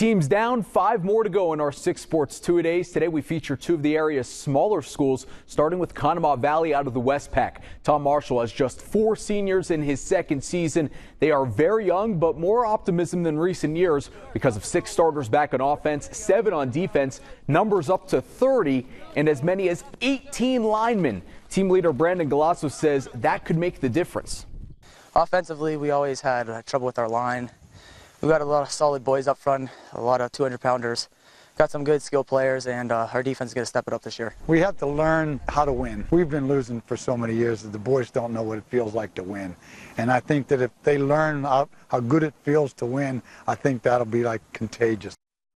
Teams down, five more to go in our six sports two a days. Today we feature two of the area's smaller schools, starting with Conemaugh Valley out of the Westpac. Tom Marshall has just four seniors in his second season. They are very young, but more optimism than recent years because of six starters back on offense, seven on defense, numbers up to 30, and as many as 18 linemen. Team leader Brandon Galasso says that could make the difference. Offensively, we always had trouble with our line. We've got a lot of solid boys up front, a lot of 200 pounders. Got some good skill players, and uh, our defense is going to step it up this year. We have to learn how to win. We've been losing for so many years that the boys don't know what it feels like to win. And I think that if they learn how, how good it feels to win, I think that'll be like contagious.